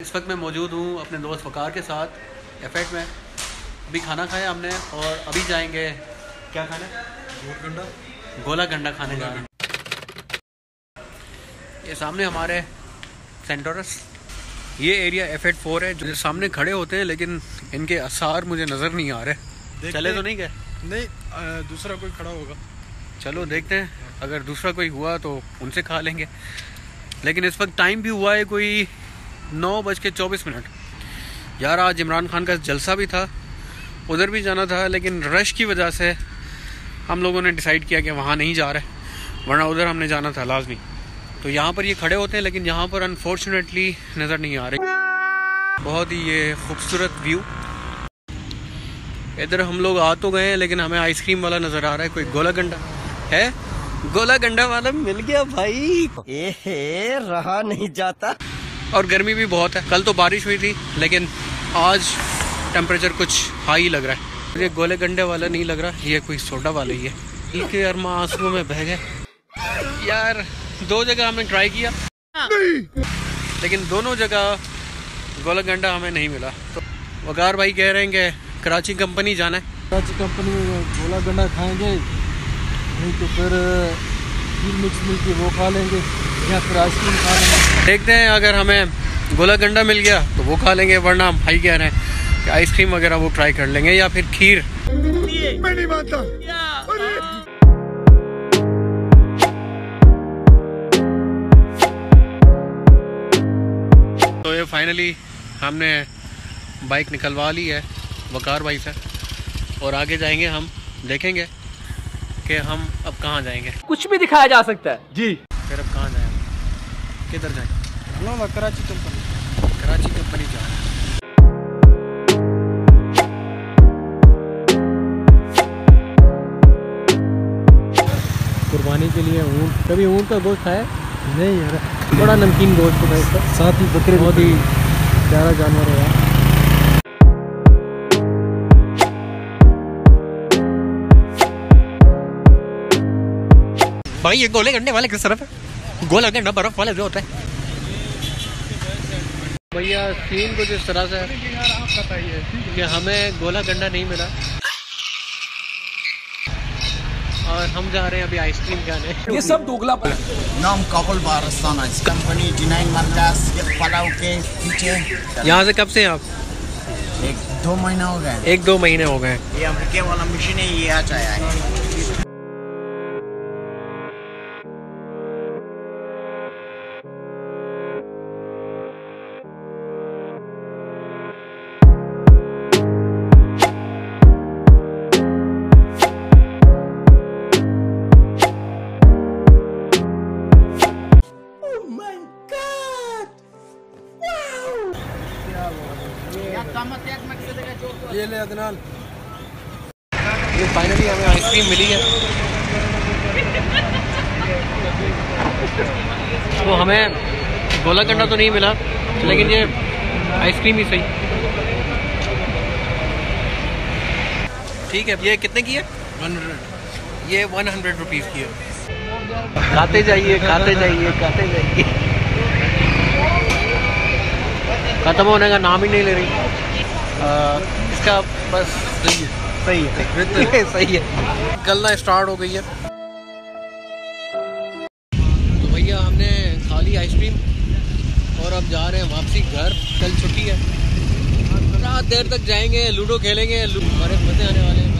इस वक्त मैं मौजूद हूँ अपने दोस्त वकार के साथ एफेट में। अभी खाना खाया हमने और अभी जाएँगे। क्या खाना? गोलगंडा। गोला गंडा खाने जा रहे हैं ये सामने हमारे सेंटोरस। ये एरिया एफ़ एट फोर है जो सामने खड़े होते हैं लेकिन इनके आसार मुझे नज़र नहीं आ रहे। चले तो नहीं गए? नहीं दूसरा कोई खड़ा होगा। चलो देखते हैं। अगर दूसरा कोई हुआ तो उनसे खा लेंगे। लेकिन इस वक्त टाइम भी हुआ है कोई नौ बज के चौबीस मिनट। यार, आज इमरान खान का जलसा भी था। उधर भी जाना था, लेकिन रश की वजह से हम लोगों ने डिसाइड किया कि वहाँ नहीं जा रहे, वरना उधर हमने जाना था, लाजमी। तो यहाँ पर ये खड़े होते हैं, लेकिन यहाँ पर अनफॉर्चुनेटली नज़र नहीं आ रहे। बहुत ही ये खूबसूरत व्यू इधर हम लोग आ तो गए हैं लेकिन हमें आइसक्रीम वाला नज़र आ रहा है, कोई गोला गंडा। है? गोला गंडा वाला मिल गया भाई। ए, रहा नहीं जाता। और गर्मी भी बहुत है। कल तो बारिश हुई थी लेकिन आज टेम्परेचर कुछ हाई लग रहा है। मुझे गोले गंडे वाला नहीं लग रहा ये कोई सोडा वाला ही है। इनके अरमा आंसुओं में बह गए। यार दो जगह हमने ट्राई किया। लेकिन दोनों जगह गोला गंडा हमें नहीं मिला। तो वकार भाई कह रहे हैं कि कराची कंपनी जाना है। कराची कंपनी में गोला गंडा खाएँगे नहीं तो फिर मिक्स मिलके वो खा लेंगे। देखते हैं अगर हमें गोला गंडा मिल गया तो वो खा लेंगे वरना हम भाई कह रहे हैं कि आइसक्रीम वगैरह वो ट्राई कर लेंगे या फिर खीर। तो। ये फाइनली हमने बाइक निकलवा ली है वकार भाई से। और आगे जाएँगे हम देखेंगे कि हम अब कहाँ जाएँगे। कुछ भी दिखाया जा सकता है। जी फिर अब कहाँ जाएँ हम? किधर जाएँ? ना ना कराची कंपनी कराची कंपनी जा रहे हैं कुर्बानी के लिए ऊँट कभी ऊँट का गोश्त खाया? नहीं यार। बड़ा नमकीन गोश्त होता है इसका। साथ ही बकरे बहुत ही प्यारा जानवर है यार। भाई ये गोले गंडे वाले किस तरफ़ है? गोला गंडा बर्फ़ वाले जो होता है। भैया सीन कुछ इस तरह से कि हमें गोला गंडा नहीं मिला। और हम जा रहे हैं अभी आइसक्रीम खाने। ये सब दोगला नाम काबुल बारस्तान कंपनी डिनाइन मरकज ये पलाव के पीछे। यहाँ से कब से आप? एक दो महीना हो गए। एक दो महीने हो गए। ये अमेरिके वाला मशीन है ये आज आया है। ये ले अदनान। ये फाइनली हमें आइसक्रीम मिली है। तो हमें गोला गंडा तो नहीं मिला लेकिन ये आइसक्रीम ही सही। ठीक है ये कितने की है? वन हंड्रेड ये वन हंड्रेड रुपीज़ की है। खाते जाइए खाते जाइए खाते जाइए। ख़त्म होने का नाम ही नहीं ले रही। आ, इसका बस सही है। सही है सही है। निकलना स्टार्ट हो गई है। तो भैया हमने खा ली आइसक्रीम और अब जा रहे हैं वापसी घर। कल छुट्टी है। रात देर तक जाएँगे लूडो खेलेंगे लूडो हमारे मज़े आने वाले हैं।